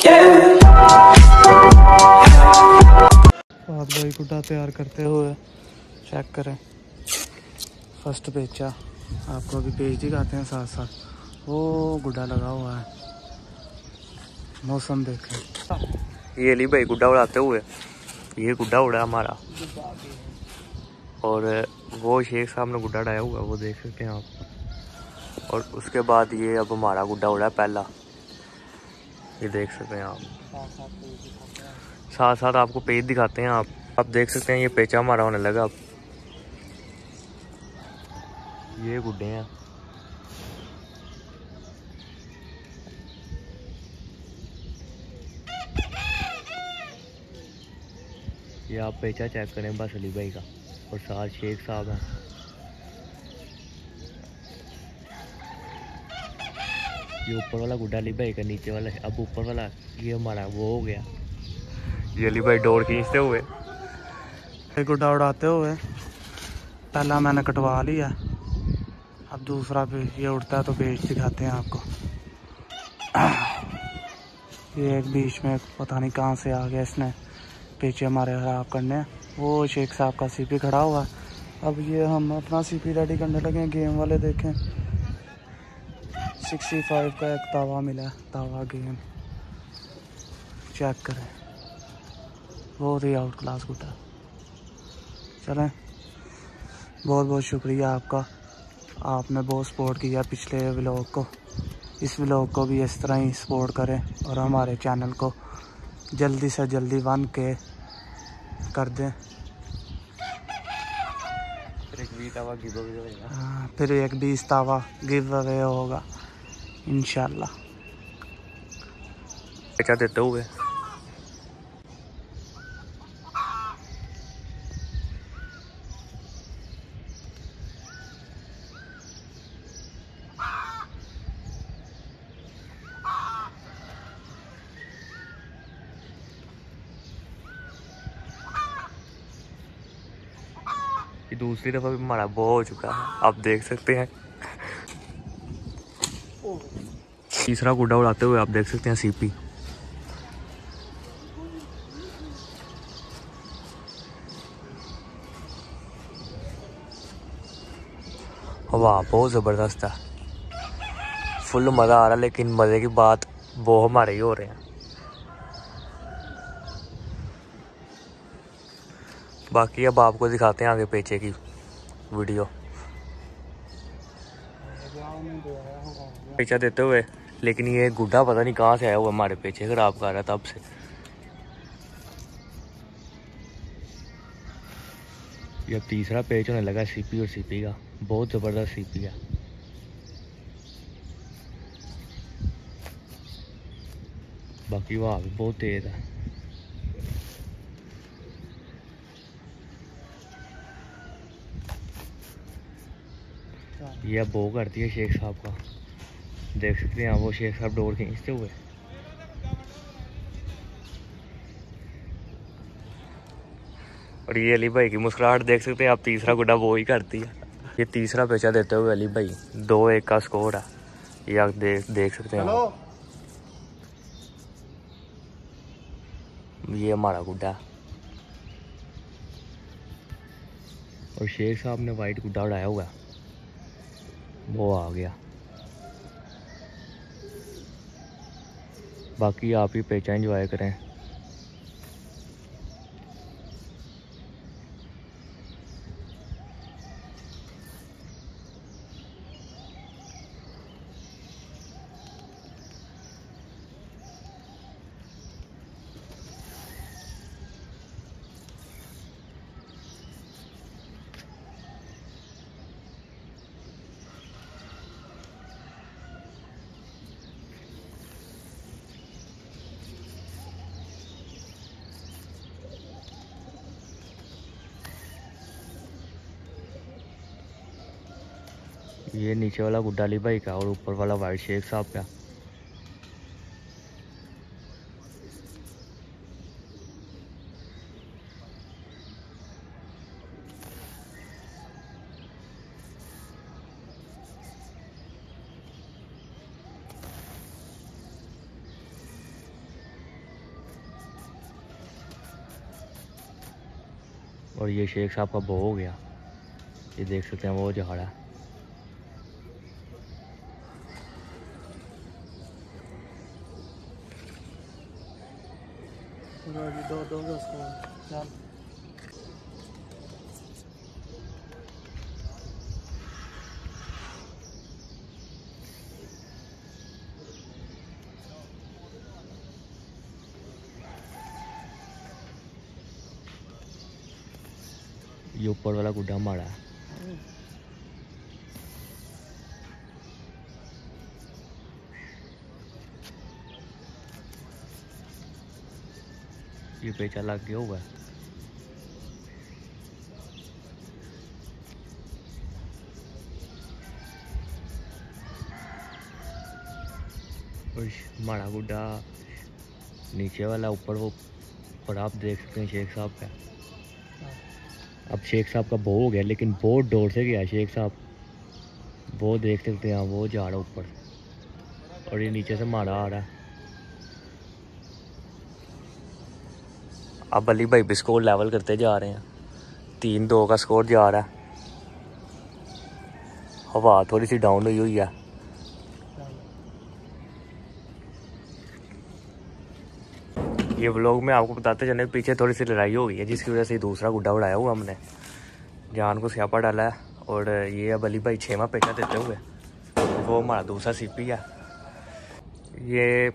फहद भाई गुड्डा तैयार करते हुए चेक करें। फ़र्स्ट बेचा। आपको अभी पेज दिखाते हैं साथ साथ वो गुड्डा लगा हुआ है। मौसम देखें ये ली भाई, गुड्डा उड़ाते हुए। ये गुड्डा उड़ा हमारा। और वो शेख साहब ने गुड्डा उड़ाया हुआ, वो देख सकते हैं आप। और उसके बाद ये अब हमारा गुड्डा उड़ा पहला। ये देख सकते हैं आप। साथ साथ आपको पेज दिखाते हैं आप। आप देख सकते हैं ये पेचा हमारा होने लगा। अब ये गुड्डे हैं। ये आप पेचा चेक करें बस अली भाई का। और साथ शेख साहब हैं। ये ऊपर वाला गुड्डा अली भाई का नीचे वाला अब ऊपर वाला ये हमारा वो हो गया। ये अली भाई डोर खींचते हुए। गुड्डा उड़ाते हुए। पहला मैंने कटवा लिया। अब दूसरा भी ये उड़ता है तो बेच दिखाते हैं आपको। ये एक बीच में पता नहीं कहाँ से आ गया इसने। पीछे हमारे खराब करने। वो शेख साहब का सीपी खड़ा हुआ। अब ये हम अपना सीपी रेडी करने लगे गेम वाले देखें। 65 का एक तावा मिला है तावा गेम चेक करें। बहुत ही आउट क्लास गुटा। चलें। बहुत बहुत शुक्रिया आपका। आपने बहुत सपोर्ट किया पिछले व्लॉग को। इस व्लॉग को भी इस तरह ही सपोर्ट करें और हमारे चैनल को जल्दी से जल्दी वन के कर दें। हाँ, फिर एक बीस तावा गिव अवे होगा। इनशाला पेचा देते हुए? दूसरी दफ़ा भी हमारा बो हो चुका है। आप देख सकते हैं। तीसरा गुड्डा उड़ाते हुए आप देख सकते हैं सीपी वाह, बहुत ज़बरदस्त है। फुल मज़ा आ रहा लेकिन मज़े की बात वो हमारे ही हो रहे हैं। बाकी अब आपको दिखाते हैं आगे पीछे की वीडियो। पीछा देते हुए लेकिन ये गुड्डा पता नहीं कहाँ से आया हुआ हमारे पीछे खराब कर रहा तब से। ये तीसरा पेज होने लगा सीपी और सीपी का। बहुत ज़बरदस्त सीपी है। बाकी वहाँ भी बहुत तेज़ है। यह बो करती है शेख साहब का। देख सकते हैं आप वो शेख साहब डोर खींचते हुए। और ये अली भाई की मुस्कुराहट देख सकते हैं आप तीसरा गुड्डा वो ही करती है। ये तीसरा पेचा देते हुए अली भाई दो एक का स्कोर है। ये आप देख देख सकते हैं ये हमारा गुड्डा। और शेख साहब ने वाइट गुड्डा उड़ाया हुआ वो आ गया। बाकी आप ही पहचान जो आया करें। ये नीचे वाला गुड्डाली भाई का और ऊपर वाला वाइट शेख साहब का। और ये शेख साहब का बो हो गया। ये देख सकते हैं वो झाड़ा है दो दो दो चल ये ऊपर वाला गुड्डा माड़ा ये पेचा लग गया हुआ है। माड़ा गुड्डा। नीचे वाला ऊपर वो पर आप देख सकते हैं शेख साहब का। अब शेख साहब का बो हो गया लेकिन बहुत डोर से गया शेख साहब। वो देख सकते हैं वो जा रहा ऊपर। और ये नीचे से माड़ा आ रहा है। अब अली भाई भी स्कोर लेवल करते जा रहे हैं। तीन दो का स्कोर जा रहा है। हवा थोड़ी सी डाउन हुई हुई है। ये व्लॉग में आपको बताते चले पीछे थोड़ी सी लड़ाई हो गई है, जिसकी वजह से दूसरा गुड्डा उड़ाया हुआ हमने। जान को स्यापा डाला है और ये अब अली भाई छेवा पेचा देते हुए। वो हमारा दूसरा सीपी है। ये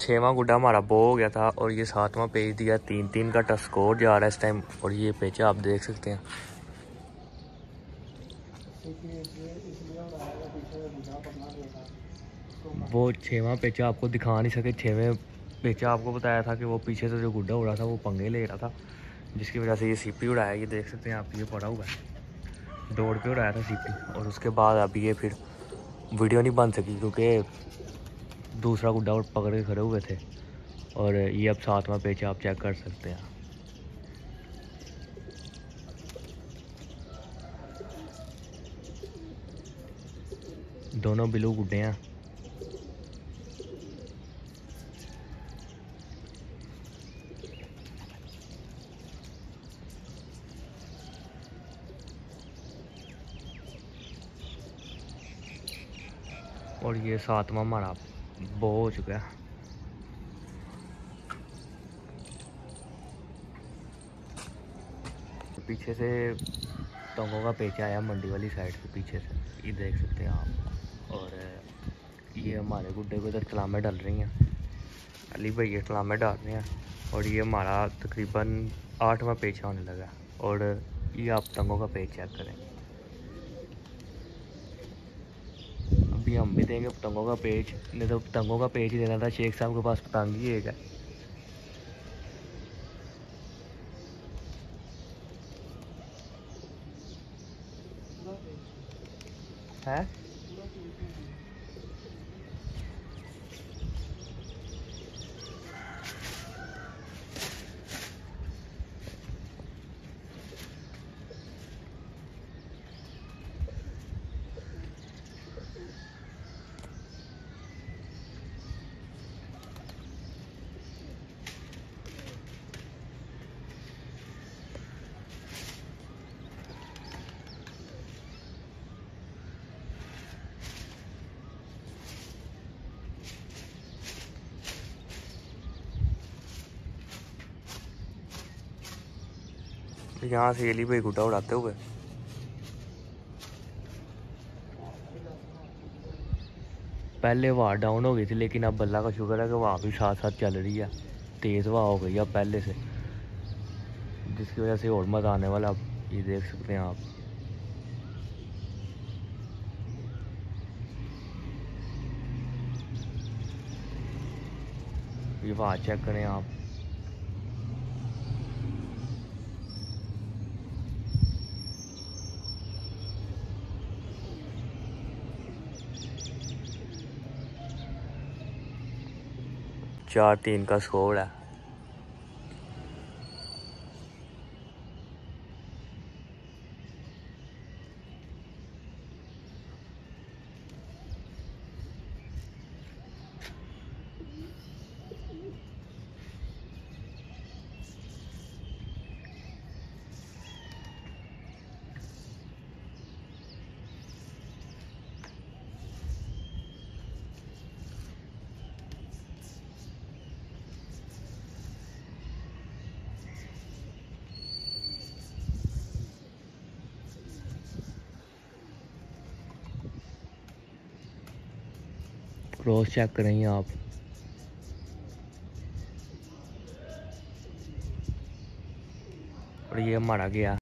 छेवा गुड्डा हमारा बो हो गया था और ये सातवां पेज दिया तीन तीन का टच स्कोर जा रहा है इस टाइम और ये पेचा आप देख सकते हैं। वो छेवा पेचा आपको दिखा नहीं सके, छेवें पेचा आपको बताया था कि वो पीछे से जो गुड्डा उड़ा था, वो पंगे ले रहा था, जिसकी वजह से ये सीपी उड़ाया, ये देख सकते हैं आप, ये पड़ा हुआ है। दौड़ पे उड़ाया था सीपी और उसके बाद अभी ये फिर वीडियो नहीं बन सकी, क्योंकि दूसरा गुड्डा और पकड़ के खड़े हुए थे। और ये अब सातवां पेचा आप चेक कर सकते हैं। दोनों बिलू गुड्डे हैं। और ये सातवां हमारा बो हो चुका है। पीछे से टोंगों का पेचा आया मंडी वाली साइड से, पीछे से। ये देख सकते हैं आप। और ये हमारे गुड्डे को इधर तलामे डाल रही हैं। अली भाई, ये तलामे डाल रहे हैं। और ये हमारा तकरीबन आठवां पेचा होने लगा और, ये आप टंगों का पेज चेक करें अभी हम भी देंगे पतंगों का पेज, नहीं तो पतंगों का पेज ही देना था, शेख साहब के पास पतंग ही एक है। है? यहाँ से एली भाई गुड्डा उड़ाते हुए। पहले हवा डाउन हो गई थी, लेकिन अब बल्ला का शुक्र है कि हवा भी साथ साथ चल रही है। तेज़ हवा हो गई है पहले से। जिसकी वजह से और मज़ा आने वाला, अब ये देख सकते हैं आप। ये हवा चेक करें आप। चार तीन का स्कोर है। क्रॉस चेक करेंगे आप। और ये हमारा गया।